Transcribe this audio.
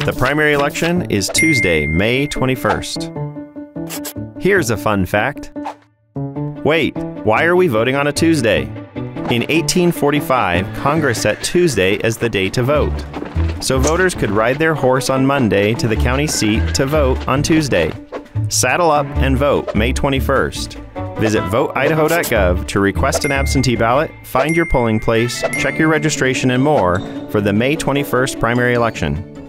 The primary election is Tuesday, May 21st. Here's a fun fact. Wait, why are we voting on a Tuesday? In 1845, Congress set Tuesday as the day to vote. So voters could ride their horse on Monday to the county seat to vote on Tuesday. Saddle up and vote May 21st. Visit voteidaho.gov to request an absentee ballot, find your polling place, check your registration, and more for the May 21st primary election.